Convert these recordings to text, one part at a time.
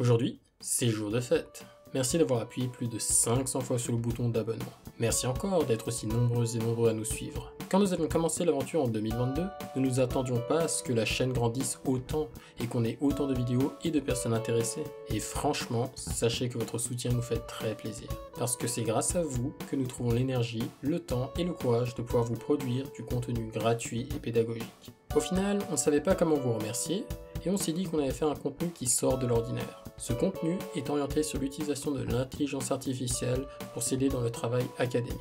Aujourd'hui, c'est jour de fête. Merci d'avoir appuyé plus de 500 fois sur le bouton d'abonnement. Merci encore d'être aussi nombreux et nombreux à nous suivre. Quand nous avions commencé l'aventure en 2022, nous nous attendions pas à ce que la chaîne grandisse autant et qu'on ait autant de vidéos et de personnes intéressées. Et franchement, sachez que votre soutien nous fait très plaisir. Parce que c'est grâce à vous que nous trouvons l'énergie, le temps et le courage de pouvoir vous produire du contenu gratuit et pédagogique. Au final, on ne savait pas comment vous remercier, et on s'est dit qu'on allait faire un contenu qui sort de l'ordinaire. Ce contenu est orienté sur l'utilisation de l'intelligence artificielle pour s'aider dans le travail académique.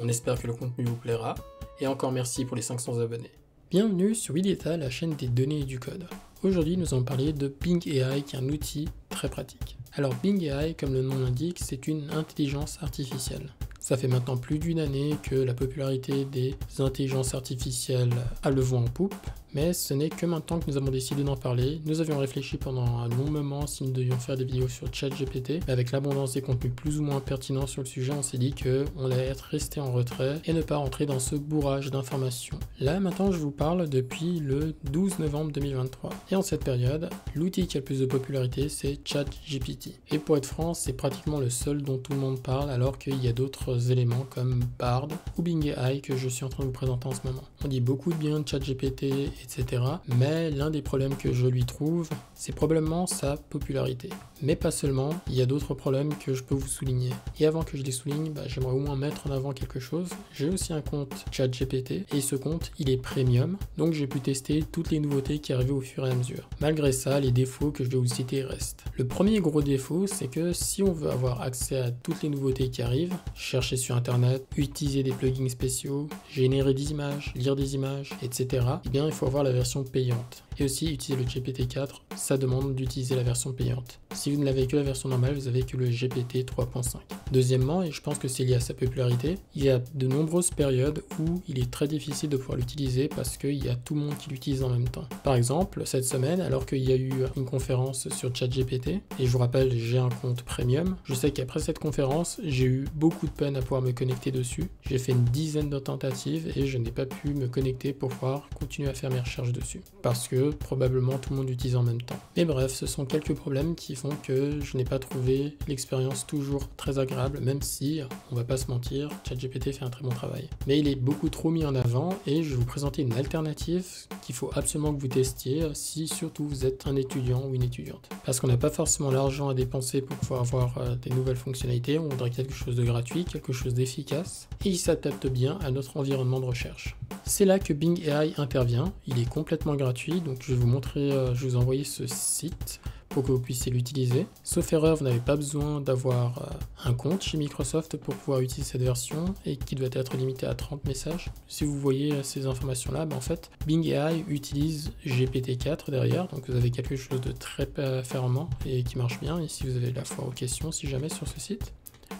On espère que le contenu vous plaira, et encore merci pour les 500 abonnés. Bienvenue sur Wideta, la chaîne des données et du code. Aujourd'hui, nous allons parler de Bing AI, qui est un outil très pratique. Alors Bing AI, comme le nom l'indique, c'est une intelligence artificielle. Ça fait maintenant plus d'une année que la popularité des intelligences artificielles a le vent en poupe, mais ce n'est que maintenant que nous avons décidé d'en parler. Nous avions réfléchi pendant un long moment si nous devions faire des vidéos sur ChatGPT, mais avec l'abondance des contenus plus ou moins pertinents sur le sujet, on s'est dit qu'on allait être resté en retrait et ne pas rentrer dans ce bourrage d'informations. Là, maintenant, je vous parle depuis le 12 novembre 2023. Et en cette période, l'outil qui a le plus de popularité, c'est ChatGPT. Et pour être franc, c'est pratiquement le seul dont tout le monde parle, alors qu'il y a d'autres éléments comme Bard ou Bing AI que je suis en train de vous présenter en ce moment. On dit beaucoup de bien de ChatGPT etc. Mais l'un des problèmes que je lui trouve, c'est probablement sa popularité. Mais pas seulement, il y a d'autres problèmes que je peux vous souligner. Et avant que je les souligne, bah, j'aimerais au moins mettre en avant quelque chose. J'ai aussi un compte ChatGPT et ce compte, il est premium, donc j'ai pu tester toutes les nouveautés qui arrivaient au fur et à mesure. Malgré ça, les défauts que je vais vous citer restent. Le premier gros défaut, c'est que si on veut avoir accès à toutes les nouveautés qui arrivent, chercher sur internet, utiliser des plugins spéciaux, générer des images, lire des images, etc., eh bien il faut avoir la version payante. Et aussi utiliser le GPT-4, ça demande d'utiliser la version payante. Si vous ne l'avez que la version normale, vous avez que le GPT 3.5. Deuxièmement, et je pense que c'est lié à sa popularité, il y a de nombreuses périodes où il est très difficile de pouvoir l'utiliser parce qu'il y a tout le monde qui l'utilise en même temps. Par exemple, cette semaine, alors qu'il y a eu une conférence sur ChatGPT, et je vous rappelle, j'ai un compte premium, je sais qu'après cette conférence, j'ai eu beaucoup de peine à pouvoir me connecter dessus. J'ai fait une dizaine de tentatives et je n'ai pas pu me connecter pour pouvoir continuer à faire mes recherches dessus. Parce que probablement tout le monde l'utilise en même temps. Mais bref, ce sont quelques problèmes qui font que je n'ai pas trouvé l'expérience toujours très agréable, même si, on va pas se mentir, ChatGPT fait un très bon travail. Mais il est beaucoup trop mis en avant et je vais vous présenter une alternative qu'il faut absolument que vous testiez si surtout vous êtes un étudiant ou une étudiante. Parce qu'on n'a pas forcément l'argent à dépenser pour pouvoir avoir euh, des nouvelles fonctionnalités, on voudrait quelque chose de gratuit, quelque chose d'efficace et il s'adapte bien à notre environnement de recherche. C'est là que Bing AI intervient, il est complètement gratuit, donc je vais vous montrer, euh, je vous envoyer ce site pour que vous puissiez l'utiliser. Sauf erreur, vous n'avez pas besoin d'avoir euh, un compte chez Microsoft pour pouvoir utiliser cette version et qui doit être limité à 30 messages. Si vous voyez ces informations-là, ben en fait, Bing AI utilise GPT-4 derrière, donc vous avez quelque chose de très performant et qui marche bien. Ici, vous avez la foi aux questions si jamais sur ce site.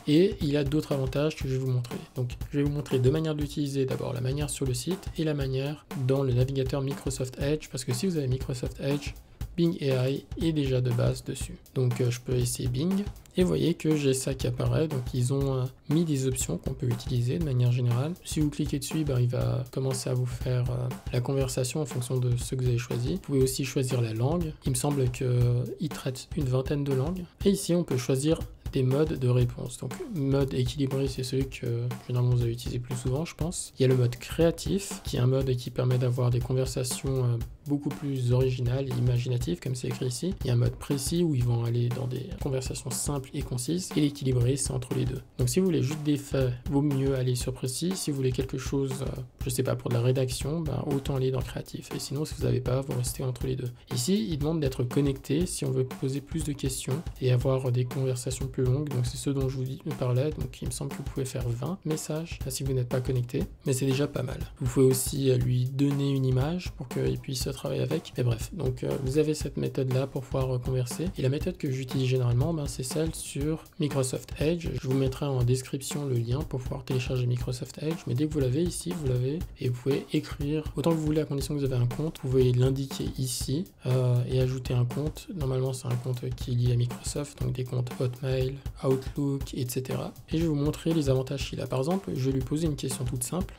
Et il a d'autres avantages que je vais vous montrer. Donc je vais vous montrer deux manières d'utiliser d'abord la manière sur le site et la manière dans le navigateur Microsoft Edge parce que si vous avez Microsoft Edge, Bing AI est déjà de base dessus. Donc euh, je peux essayer Bing et vous voyez que j'ai ça qui apparaît. Donc ils ont euh, mis des options qu'on peut utiliser de manière générale. Si vous cliquez dessus, ben, il va commencer à vous faire euh, la conversation en fonction de ce que vous avez choisi. Vous pouvez aussi choisir la langue. Il me semble qu'il traite une vingtaine de langues. Et ici on peut choisir des modes de réponse. Donc mode équilibré, c'est celui que généralement vous allez utiliser plus souvent, je pense. Il y a le mode créatif, qui est un mode qui permet d'avoir des conversations euh, beaucoup plus originales et imaginatives, comme c'est écrit ici. Il y a un mode précis où ils vont aller dans des conversations simples et concises. Et l'équilibré, c'est entre les deux. Donc si vous voulez juste des faits, vaut mieux aller sur précis. Si vous voulez quelque chose, euh, je sais pas, pour de la rédaction, ben, autant aller dans créatif. Et sinon, si vous n'avez pas, vous restez entre les deux. Ici, il demande d'être connecté si on veut poser plus de questions et avoir des conversations plus donc c'est ce dont je vous parlais. Donc il me semble que vous pouvez faire 20 messages si vous n'êtes pas connecté, mais c'est déjà pas mal. Vous pouvez aussi euh, lui donner une image pour qu'il puisse travailler avec. Mais bref, donc euh, vous avez cette méthode là pour pouvoir converser. Et la méthode que j'utilise généralement, ben, c'est celle sur Microsoft Edge. Je vous mettrai en description le lien pour pouvoir télécharger Microsoft Edge. Mais dès que vous l'avez ici, vous l'avez et vous pouvez écrire autant que vous voulez à condition que vous avez un compte. Vous pouvez l'indiquer ici euh, et ajouter un compte. Normalement, c'est un compte qui est lié à Microsoft, donc des comptes Hotmail, Outlook, etc. Et je vais vous montrer les avantages qu'il a. Par exemple, je vais lui poser une question toute simple.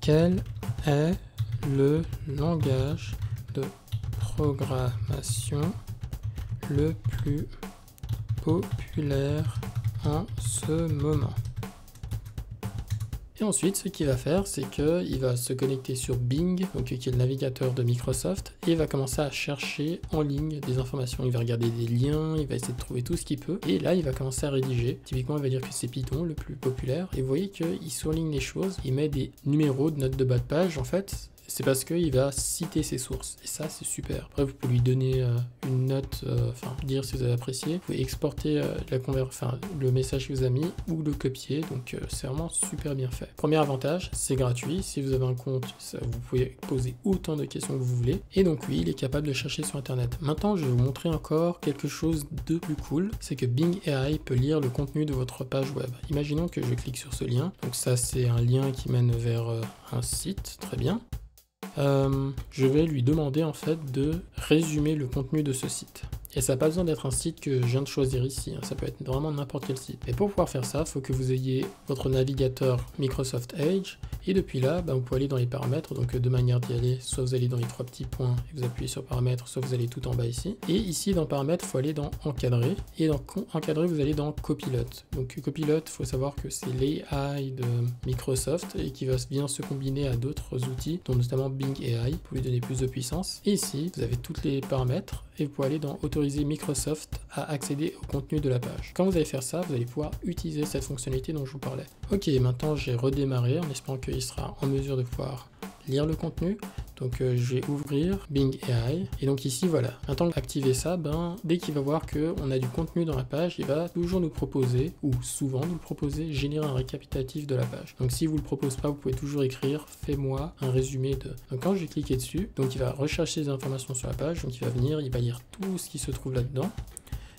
Quel est le langage de programmation le plus populaire en ce moment. Et ensuite, ce qu'il va faire, c'est qu'il va se connecter sur Bing, donc qui est le navigateur de Microsoft, et il va commencer à chercher en ligne des informations. Il va regarder des liens, il va essayer de trouver tout ce qu'il peut, et là, il va commencer à rédiger. Typiquement, il va dire que c'est Python le plus populaire, et vous voyez qu'il souligne les choses, il met des numéros de notes de bas de page, en fait, c'est parce qu'il va citer ses sources. Et ça, c'est super. Après, vous pouvez lui donner euh, une note, euh, enfin, dire si vous avez apprécié. Vous pouvez exporter euh, la le message que vous avez mis ou le copier. Donc, c'est vraiment super bien fait. Premier avantage, c'est gratuit. Si vous avez un compte, vous pouvez poser autant de questions que vous voulez. Et donc, oui, il est capable de chercher sur Internet. Maintenant, je vais vous montrer encore quelque chose de plus cool. C'est que Bing AI peut lire le contenu de votre page web. Imaginons que je clique sur ce lien. Donc, ça, c'est un lien qui mène vers un site. Très bien. Euh, je vais lui demander en fait de résumer le contenu de ce site. Et ça n'a pas besoin d'être un site que je viens de choisir ici, hein. ça peut être vraiment n'importe quel site. Et pour pouvoir faire ça, il faut que vous ayez votre navigateur Microsoft Edge, et depuis là, bah, vous pouvez aller dans les paramètres, donc de manière d'y aller, soit vous allez dans les trois petits points et vous appuyez sur paramètres, soit vous allez tout en bas ici. Et ici dans paramètres, il faut aller dans encadrer, et dans encadrer, vous allez dans copilote. Donc copilote, il faut savoir que c'est l'AI de Microsoft et qui va bien se combiner à d'autres outils, dont notamment Bing AI, pour lui donner plus de puissance. Et ici, vous avez tous les paramètres, et vous pouvez aller dans autoriser Microsoft à accéder au contenu de la page. Quand vous allez faire ça, vous allez pouvoir utiliser cette fonctionnalité dont je vous parlais. Ok, maintenant j'ai redémarré en espérant qu'il sera en mesure de pouvoir lire le contenu. Donc euh, je vais ouvrir Bing AI. Et donc ici, voilà. Maintenant activer ça, ben, dès qu'il va voir qu'on a du contenu dans la page, il va toujours nous proposer, ou souvent nous proposer, générer un récapitulatif de la page. Donc si vous le propose pas, vous pouvez toujours écrire fais-moi un résumé de. Donc quand je vais cliquer dessus, donc il va rechercher des informations sur la page, donc il va venir, il va lire tout ce qui se trouve là-dedans.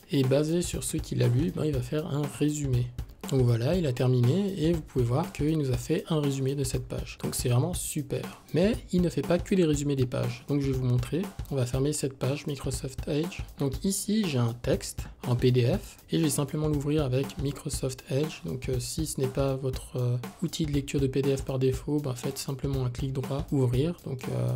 Et basé sur ce qu'il a lu, ben, il va faire un résumé. Donc voilà, il a terminé et vous pouvez voir qu'il nous a fait un résumé de cette page. Donc c'est vraiment super. Mais il ne fait pas que les résumés des pages. Donc je vais vous montrer. On va fermer cette page Microsoft Edge. Donc ici j'ai un texte en PDF et je vais simplement l'ouvrir avec Microsoft Edge. Donc euh, si ce n'est pas votre euh, outil de lecture de PDF par défaut, ben, faites simplement un clic droit ouvrir. Donc euh,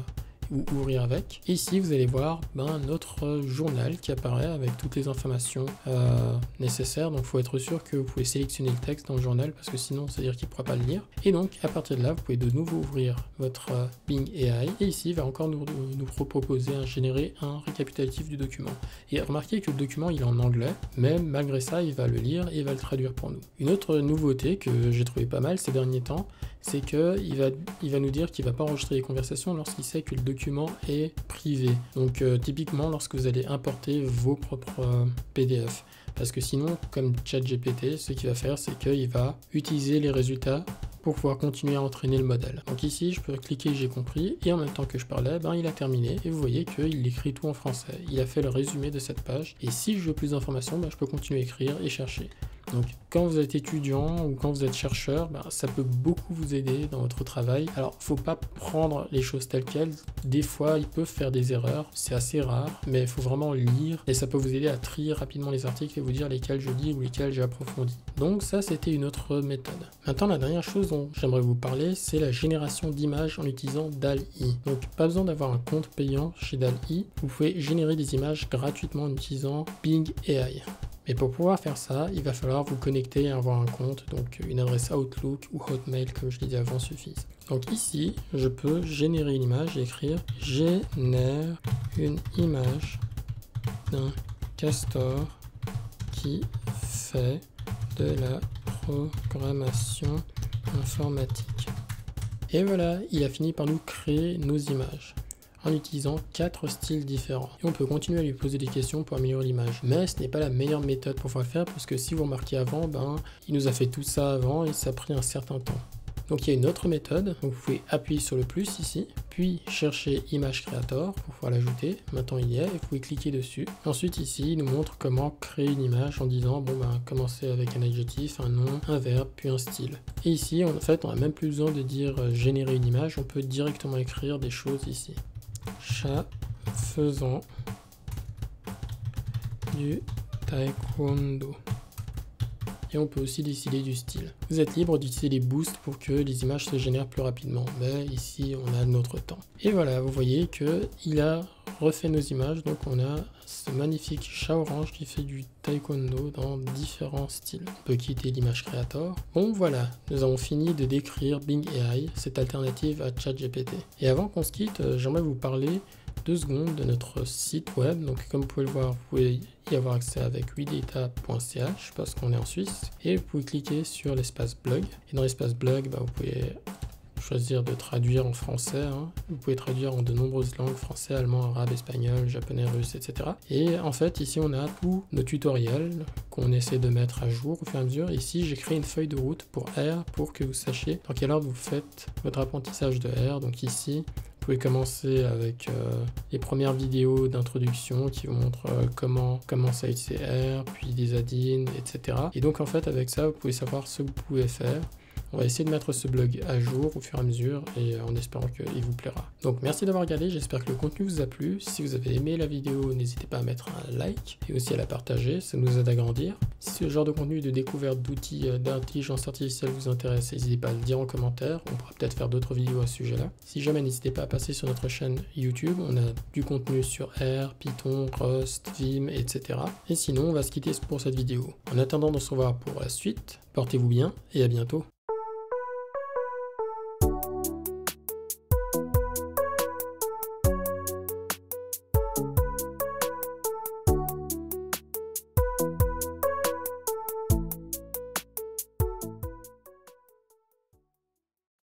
ou ouvrir avec. Et ici, vous allez voir ben, notre journal qui apparaît avec toutes les informations euh, nécessaires. Donc, il faut être sûr que vous pouvez sélectionner le texte dans le journal parce que sinon, c'est-à-dire qu'il ne pourra pas le lire. Et donc, à partir de là, vous pouvez de nouveau ouvrir votre euh, Bing AI. Et ici, il va encore nous, nous proposer un générer un récapitulatif du document. Et remarquez que le document, il est en anglais, mais malgré ça, il va le lire et il va le traduire pour nous. Une autre nouveauté que j'ai trouvé pas mal ces derniers temps, c'est qu'il va, il va nous dire qu'il ne va pas enregistrer les conversations lorsqu'il sait que le document est privé. Donc euh, typiquement lorsque vous allez importer vos propres euh, PDF. Parce que sinon, comme ChatGPT, ce qu'il va faire, c'est qu'il va utiliser les résultats pour pouvoir continuer à entraîner le modèle. Donc ici, je peux cliquer j'ai compris et en même temps que je parlais, ben, il a terminé et vous voyez qu'il écrit tout en français. Il a fait le résumé de cette page et si je veux plus d'informations, ben, je peux continuer à écrire et chercher. Donc quand vous êtes étudiant ou quand vous êtes chercheur, ben, ça peut beaucoup vous aider dans votre travail. Alors faut pas prendre les choses telles quelles. Des fois, ils peuvent faire des erreurs, c'est assez rare, mais il faut vraiment lire et ça peut vous aider à trier rapidement les articles et vous dire lesquels je lis ou lesquels j'ai approfondi. Donc ça, c'était une autre méthode. Maintenant, la dernière chose dont j'aimerais vous parler, c'est la génération d'images en utilisant DAL-I. Donc pas besoin d'avoir un compte payant chez DAL-I. Vous pouvez générer des images gratuitement en utilisant Bing AI. Mais pour pouvoir faire ça, il va falloir vous connecter et avoir un compte, donc une adresse Outlook ou Hotmail comme je l'ai dit avant suffisent. Donc ici, je peux générer une image et écrire génère une image d'un castor qui fait de la programmation informatique. Et voilà, il a fini par nous créer nos images en utilisant quatre styles différents. Et on peut continuer à lui poser des questions pour améliorer l'image. Mais ce n'est pas la meilleure méthode pour pouvoir le faire parce que si vous remarquez avant, ben, il nous a fait tout ça avant et ça a pris un certain temps. Donc il y a une autre méthode, vous pouvez appuyer sur le plus ici, puis chercher Image Creator pour pouvoir l'ajouter. Maintenant il y est, et vous pouvez cliquer dessus. Ensuite ici, il nous montre comment créer une image en disant, bon ben commencer avec un adjectif, un nom, un verbe, puis un style. Et ici, en fait, on n'a même plus besoin de dire euh, générer une image, on peut directement écrire des choses ici chat faisant du taekwondo. Et on peut aussi décider du style. Vous êtes libre d'utiliser les boosts pour que les images se génèrent plus rapidement. Mais ici, on a notre temps. Et voilà, vous voyez que il a refait nos images. Donc on a ce magnifique chat orange qui fait du taekwondo dans différents styles. On peut quitter l'image creator. Bon voilà, nous avons fini de décrire Bing AI, cette alternative à ChatGPT. Et avant qu'on se quitte, euh, j'aimerais vous parler deux secondes de notre site web. Donc comme vous pouvez le voir, vous pouvez y avoir accès avec widata.ch parce qu'on est en Suisse. Et vous pouvez cliquer sur l'espace blog. Et dans l'espace blog, bah, vous pouvez choisir de traduire en français. Hein. Vous pouvez traduire en de nombreuses langues, français, allemand, arabe, espagnol, japonais, russe, etc. Et en fait, ici, on a tous nos tutoriels qu'on essaie de mettre à jour au fur et à mesure. Ici, j'ai créé une feuille de route pour R pour que vous sachiez dans quelle ordre vous faites votre apprentissage de R. Donc ici, vous pouvez commencer avec euh, les premières vidéos d'introduction qui vous montrent euh, comment commencer à utiliser R, puis des add etc. Et donc en fait avec ça, vous pouvez savoir ce que vous pouvez faire on va essayer de mettre ce blog à jour au fur et à mesure et euh, en espérant qu'il vous plaira. Donc merci d'avoir regardé, j'espère que le contenu vous a plu. Si vous avez aimé la vidéo, n'hésitez pas à mettre un like et aussi à la partager, ça nous aide à grandir. Si ce genre de contenu de découverte d'outils euh, d'intelligence artificielle vous intéresse, n'hésitez pas à le dire en commentaire, on pourra peut-être faire d'autres vidéos à ce sujet-là. Si jamais, n'hésitez pas à passer sur notre chaîne YouTube, on a du contenu sur R, Python, Rust, Vim, etc. Et sinon, on va se quitter pour cette vidéo. En attendant de se revoir pour la suite, portez-vous bien et à bientôt.